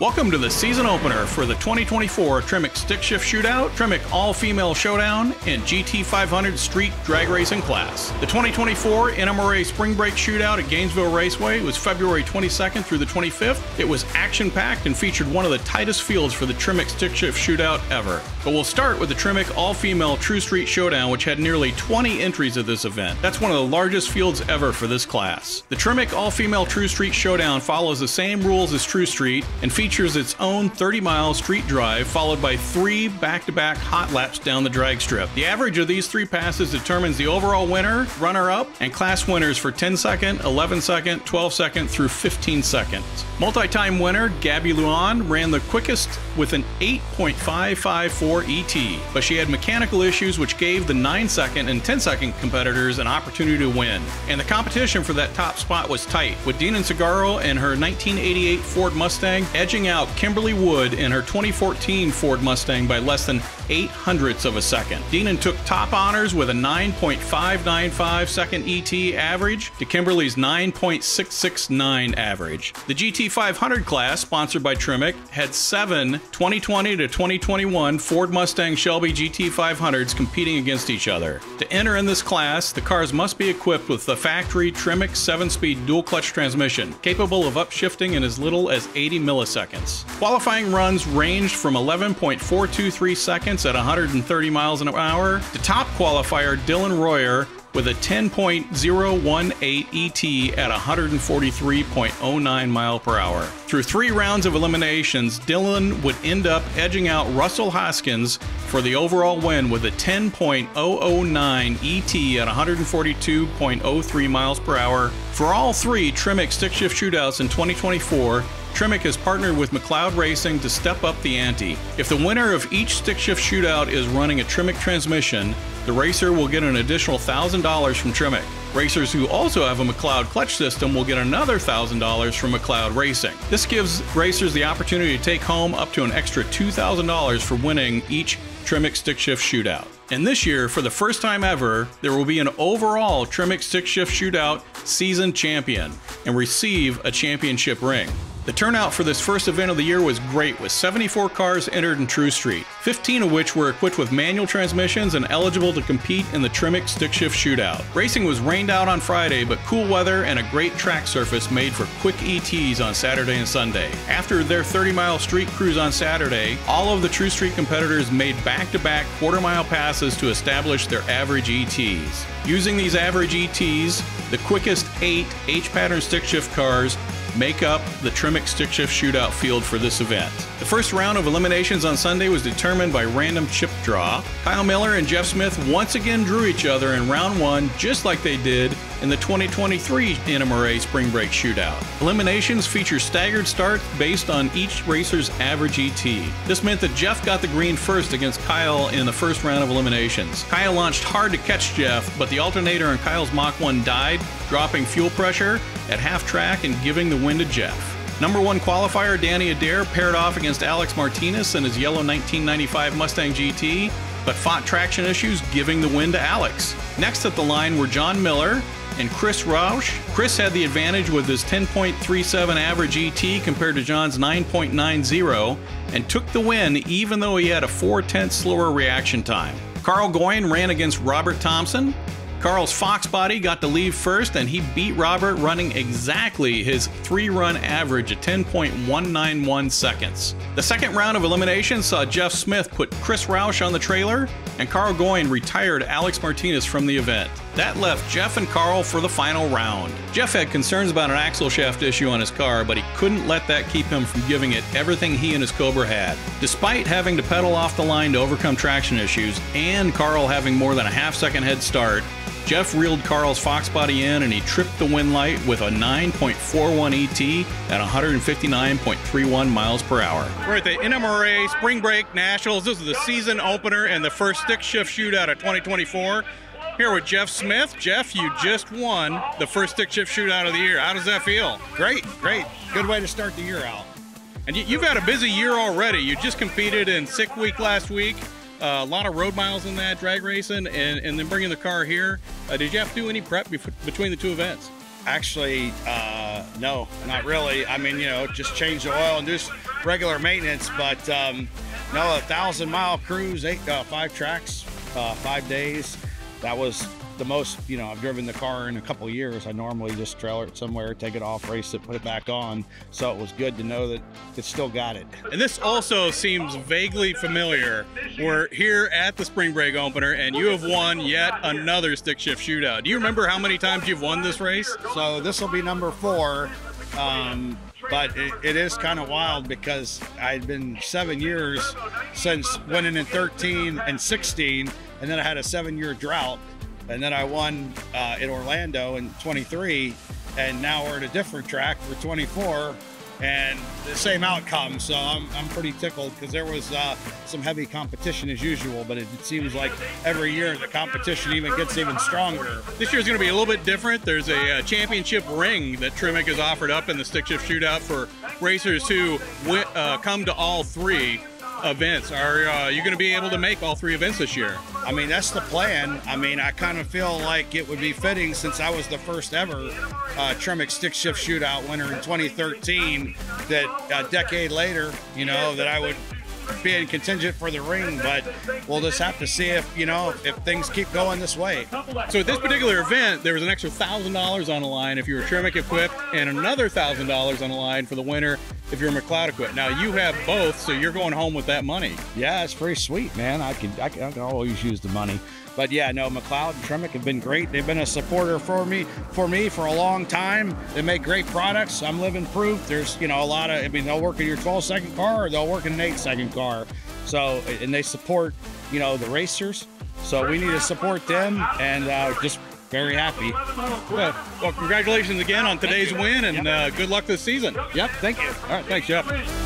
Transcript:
Welcome to the season opener for the 2024 Tremec Stick Shift Shootout, Tremec All Female Showdown, and GT500 Street Drag Racing class. The 2024 NMRA Spring Break Shootout at Gainesville Raceway was February 22nd through the 25th. It was action packed and featured one of the tightest fields for the Tremec Stick Shift Shootout ever. But we'll start with the Tremec All Female True Street Showdown, which had nearly 20 entries at this event. That's one of the largest fields ever for this class. The Tremec All Female True Street Showdown follows the same rules as True Street and features features its own 30 mile street drive, followed by three back to back hot laps down the drag strip. The average of these three passes determines the overall winner, runner up, and class winners for 10 second, 11 second, 12 second through 15 seconds. Multi time winner Gabby Luan ran the quickest with an 8.554 ET, but she had mechanical issues which gave the 9 second and 10 second competitors an opportunity to win. And the competition for that top spot was tight, with Dean and Segaro and her 1988 Ford Mustang edging out Kimberly Wood in her 2014 Ford Mustang by less than 8 hundredths of a second. Deanan took top honors with a 9.595 second ET average to Kimberly's 9.669 average. The GT500 class, sponsored by Tremec, had seven 2020 to 2021 Ford Mustang Shelby GT500s competing against each other. To enter in this class, the cars must be equipped with the factory Tremec 7 speed dual clutch transmission, capable of upshifting in as little as 80 milliseconds. Qualifying runs ranged from 11.423 seconds at 130 miles an hour to top qualifier Dylan Royer with a 10.018 ET at 143.09 mile per hour. Through three rounds of eliminations, Dylan would end up edging out Russell Hoskins for the overall win with a 10.009 ET at 142.03 miles per hour. For all three Tremec stick shift shootouts in 2024, Tremec has partnered with McLeod Racing to step up the ante. If the winner of each stick shift shootout is running a Tremec transmission, the racer will get an additional $1,000 from Tremec. Racers who also have a McLeod clutch system will get another $1,000 from McLeod Racing. This gives racers the opportunity to take home up to an extra $2,000 for winning each Tremec stick shift shootout. And this year, for the first time ever, there will be an overall Tremec stick shift shootout season champion and receive a championship ring. The turnout for this first event of the year was great, with 74 cars entered in True Street, 15 of which were equipped with manual transmissions and eligible to compete in the Tremec Stick Shift Shootout. Racing was rained out on Friday, but cool weather and a great track surface made for quick ETs on Saturday and Sunday. After their 30 mile street cruise on Saturday, all of the True Street competitors made back to back quarter mile passes to establish their average ETs. Using these average ETs, the quickest eight H pattern stick shift cars make up the Tremec stick shift shootout field for this event. The first round of eliminations on Sunday was determined by random chip draw. Kyle Miller and Jeff Smith once again drew each other in round one, just like they did in the 2023 NMRA Spring Break Shootout. Eliminations feature staggered starts based on each racer's average ET. This meant that Jeff got the green first against Kyle in the first round of eliminations. Kyle launched hard to catch Jeff, but the alternator in Kyle's Mach 1 died, dropping fuel pressure at half track and giving the win to Jeff. Number one qualifier Danny Adair paired off against Alex Martinez in his yellow 1995 Mustang GT, but fought traction issues, giving the win to Alex. Next at the line were John Miller and Chris Roush. Chris had the advantage with his 10.37 average ET compared to John's 9.90 and took the win even though he had a 4 tenths slower reaction time. Carl Goyen ran against Robert Thompson. Carl's Fox body got to leave first, and he beat Robert running exactly his three run average at 10.191 seconds. The second round of elimination saw Jeff Smith put Chris Roush on the trailer, and Carl Goyen retired Alex Martinez from the event. That left Jeff and Carl for the final round. Jeff had concerns about an axle shaft issue on his car, but he couldn't let that keep him from giving it everything he and his Cobra had. Despite having to pedal off the line to overcome traction issues, and Carl having more than a half second head start, Jeff reeled Carl's Fox body in and he tripped the wind light with a 9.41 ET at 159.31 miles per hour. We're at the NMRA Spring Break Nationals. This is the season opener and the first stick shift shootout of 2024. Here with Jeff Smith. Jeff, you just won the first stick shift shootout of the year. How does that feel? Great, great. Good way to start the year out. And you, have had a busy year already. You just competed in Sick Week last week. A lot of road miles in that drag racing, and, and then bringing the car here. Uh, did you have to do any prep between the two events? Actually, uh, No, not really. I mean, you know, just change the oil and do regular maintenance. But um, no, a thousand mile cruise, eight, uh, five tracks, uh, five days. That was the most, you know, I've driven the car in a couple years. I normally just trailer it somewhere, take it off, race it, put it back on. So it was good to know that it still got it. And this also seems vaguely familiar. We're here at the Spring Break opener, and you have won yet another stick shift shootout. Do you remember how many times you've won this race? So this will be number four. Um, but it, it is kind of wild because I'd been seven years since winning in 13 and 16, and then I had a seven year drought. And then I won uh, in Orlando in 23, and now we're at a different track for 24 and the same outcome. So I'm, I'm pretty tickled because there was uh, some heavy competition as usual, but it, it seems like every year the competition even gets even stronger. This year's going to be a little bit different. There's a uh, championship ring that Tremec has offered up in the stick shift shootout for racers who uh, come to all three events. Are uh, you going to be able to make all three events this year? I mean, that's the plan. I mean, I kind of feel like it would be fitting since I was the first ever uh, Tremec stick shift shootout winner in 2013 that a decade later, you know, that I would be in contingent for the ring. But we'll just have to see if, you know, if things keep going this way. So at this particular event, there was an extra thousand dollars on the line if you were Tremec equipped, and another thousand dollars on the line for the winner if you're McLeod equipped. Now you have both, so you're going home with that money. Yeah, it's pretty sweet, man. I can, I can, I can always use the money. But yeah, no, McLeod and Tremec have been great. They've been a supporter for me, for me for a long time. They make great products. I'm living proof. There's, you know, a lot of. I mean, they'll work in your 12 second car or they'll work in an eight second car. So, and they support, you know, the racers. So we need to support them, and uh, just very happy. Well, well, congratulations again on today's win, and uh, good luck this season. Yep. Thank you. All right, thanks, Jeff.